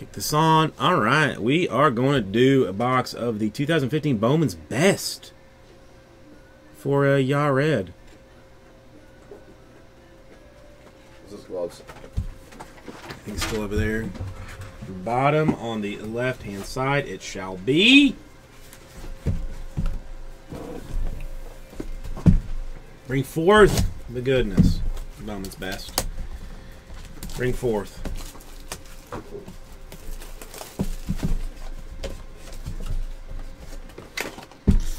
Kick this on. All right, we are going to do a box of the 2015 Bowman's Best for uh, Yared. Those gloves. I think it's still over there. Bottom on the left hand side, it shall be. Bring forth the goodness. Bowman's Best. Bring forth.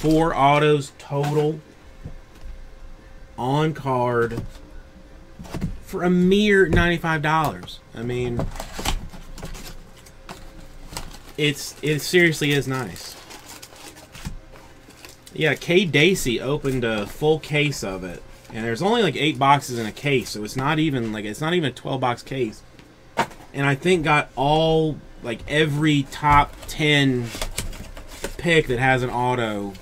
Four autos total on card for a mere $95. I mean, it's it seriously is nice. Yeah, K Dacey opened a full case of it, and there's only like eight boxes in a case, so it's not even like it's not even a 12 box case. And I think got all like every top 10 pick that has an auto,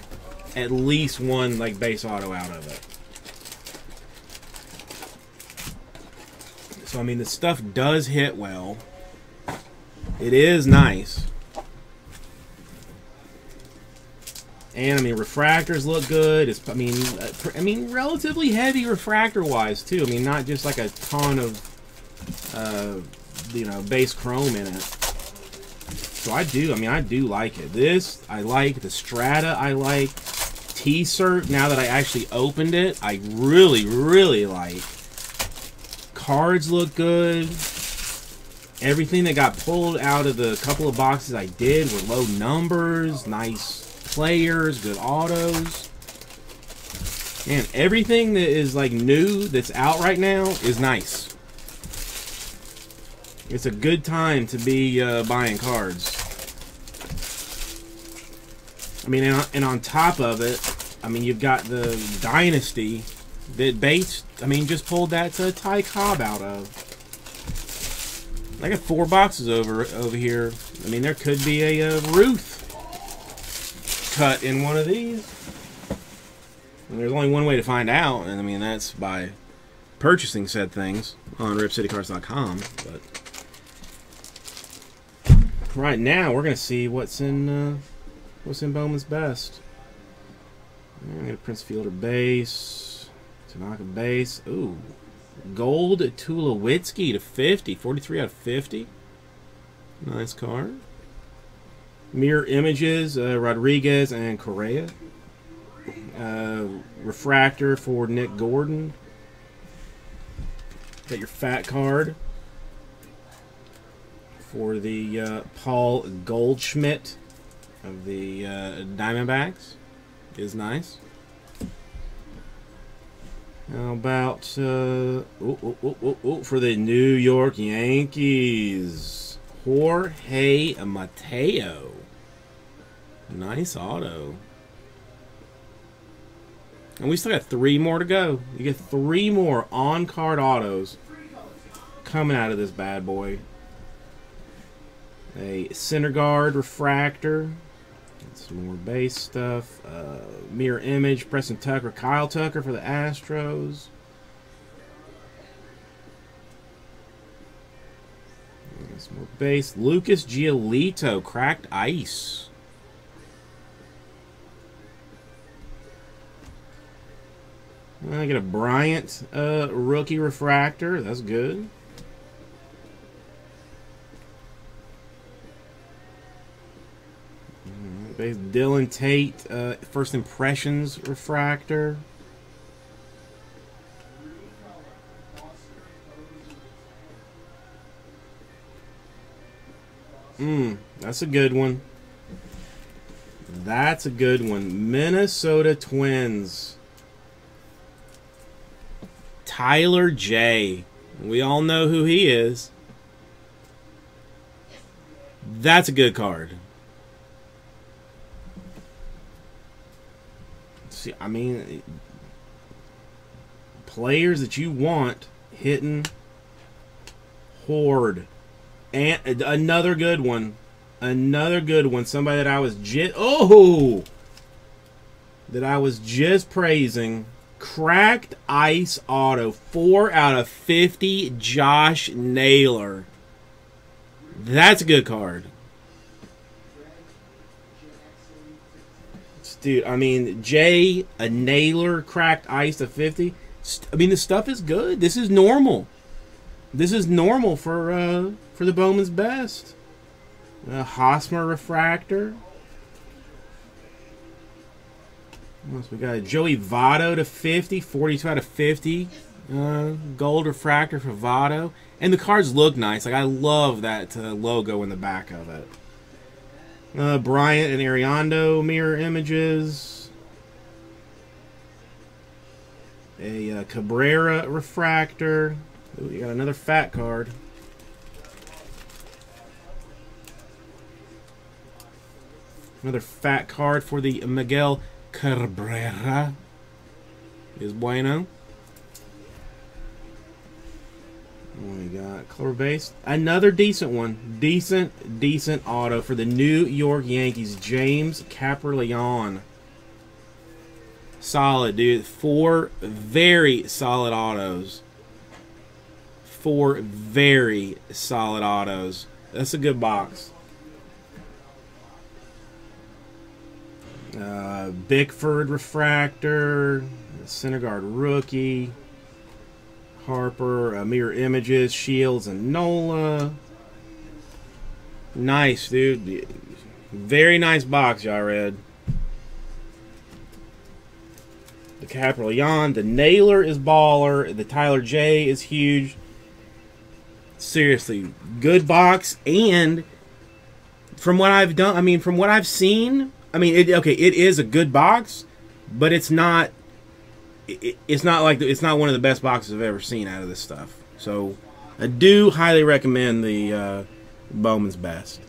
at least one like base auto out of it. So I mean, the stuff does hit well. It is nice. And I mean, refractors look good. It's I mean, uh, I mean, relatively heavy refractor wise too. I mean, not just like a ton of, uh, you know, base chrome in it. So I do. I mean, I do like it. This I like. The Strata I like. T-cert. Now that I actually opened it, I really, really like. Cards look good. Everything that got pulled out of the couple of boxes I did were low numbers, nice players, good autos. And everything that is like new that's out right now is nice. It's a good time to be uh, buying cards. I mean, and on top of it, I mean, you've got the Dynasty that Bates, I mean, just pulled that to Ty Cobb out of. I got four boxes over over here. I mean, there could be a uh, Ruth cut in one of these. And there's only one way to find out, and I mean that's by purchasing said things on RipCityCards.com. But right now, we're gonna see what's in uh, what's in Bowman's best. I'm gonna Prince Fielder base, Tanaka base. Ooh, gold Tulowitzki to 50, 43 out of 50. Nice card. Mirror images, uh, Rodriguez and Correa. Uh, refractor for Nick Gordon. Got your fat card for the uh, Paul Goldschmidt of the uh, Diamondbacks. Is nice. How about uh, for the New York Yankees? Jorge Mateo. Nice auto. And we still got three more to go. You get three more on-card autos coming out of this bad boy. A center guard refractor. Some more base stuff. Uh, mirror image, Preston Tucker, Kyle Tucker for the Astros. Some more base. Lucas Giolito, cracked ice. I get a Bryant uh, rookie refractor. That's good. Base Dylan Tate, uh, first impressions refractor. Hmm, that's a good one. That's a good one. Minnesota Twins. Tyler Jay. We all know who he is. That's a good card. See, I mean, players that you want hitting horde. And uh, another good one. Another good one. Somebody that I was just oh that I was just praising. Cracked ice auto. Four out of fifty. Josh Naylor. That's a good card. Dude, I mean, Jay, a nailer, cracked ice to 50. St- I mean, the stuff is good. This is normal. This is normal for uh, for the Bowman's best. Uh, Hosmer refractor. What we got? Joey Votto to 50, 42 out of 50. Uh, gold refractor for Votto. And the cards look nice. Like, I love that uh, logo in the back of it. Uh, Bryant and Arenado mirror images. A uh, Cabrera refractor. Ooh, you got another fat card. Another fat card for the Miguel Cabrera. Is bueno. We got color base. Another decent one. Decent, decent auto for the New York Yankees. James Kaprielian. Solid, dude. Four very solid autos. Four very solid autos. That's a good box. Uh, Bickford refractor, Syndergaard rookie, Harper, uh, mirror images, Shields, and Nola. Nice, dude. Very nice box, Yared. The Kaprielian, the Naylor is baller. The Tyler Jay is huge. Seriously, good box. And from what I've done, I mean, from what I've seen, I mean, it, okay, it is a good box, but it's not. It, it's not like it's not one of the best boxes I've ever seen out of this stuff. So, I do highly recommend the uh, Bowman's Best.